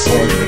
soul